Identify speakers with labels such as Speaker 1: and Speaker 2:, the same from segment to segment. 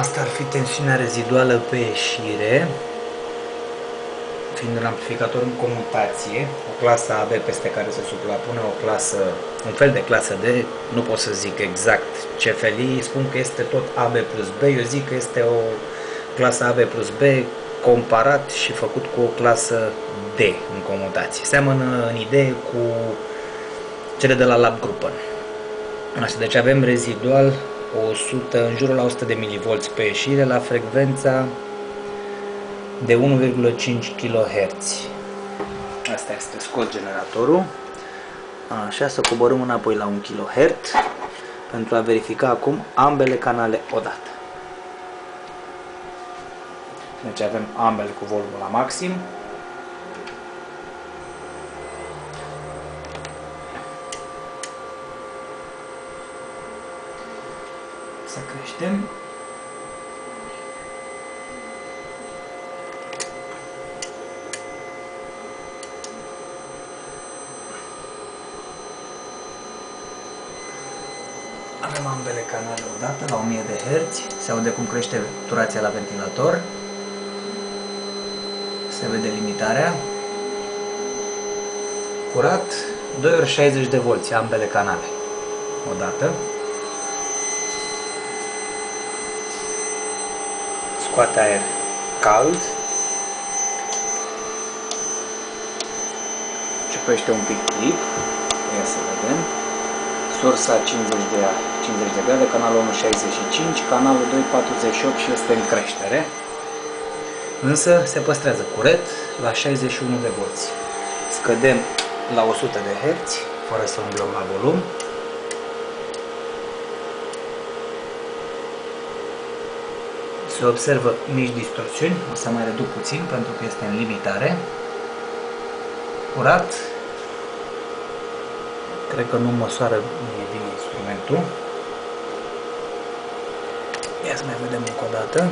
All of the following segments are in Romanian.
Speaker 1: Asta ar fi tensiunea reziduală pe ieșire, fiind un amplificator în comutație, o clasă AB peste care se suprapune o clasă, un fel de clasă D, nu pot să zic exact ce felii, spun că este tot AB plus B, eu zic că este o clasă AB plus B comparat și făcut cu o clasă D în comutație. Seamănă în idee cu cele de la Lab Gruppen. Așa, deci avem rezidual 100, în jurul la 100 de mV pe ieșire la frecvența de 1,5 kHz. Asta este scos generatorul. Așa, să coborâm înapoi la 1 kHz pentru a verifica acum ambele canale odată. Deci avem ambele cu volumul la maxim. Să creștem. Avem ambele canale odată la 1000 de Hz. Se aude cum crește turația la ventilator. Se vede limitarea. Curat, 2 ori 60 de volți, ambele canale. Odată. Scoate aer cald. Ciupește un pic clip. Ia să vedem sursa 50 de, 50 de grade, canalul 1.65, canalul 2.48 și este în creștere. Însă se păstrează curet la 61 de volți. Scădem la 100 de Hz, fără să umblăm la volum. Se observă mici distorsiuni, o să mai reduc puțin pentru că este în limitare. Curat, Cred că nu măsoară bine, bine instrumentul. Ia să mai vedem încă o dată.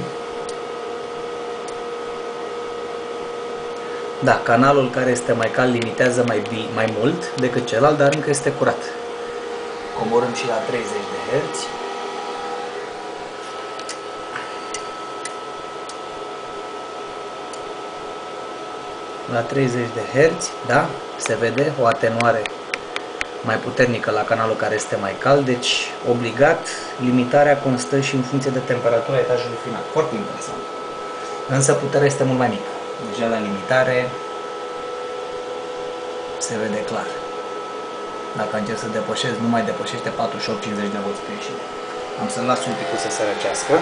Speaker 1: Da, canalul care este mai cald limitează mai, mai mult decât celălalt, dar încă este curat. Coborâm și la 30 de Hz. La 30 de Hz, da, se vede o atenuare mai puternică la canalul care este mai cald, deci obligat limitarea constă și în funcție de temperatura etajului final. Foarte interesant. Însă puterea este mult mai mică. Deja la limitare se vede clar. Dacă încerc să depășesc, nu mai depășește 48-50 de volți pe ieșire. Am să-l las un pic să se răcească.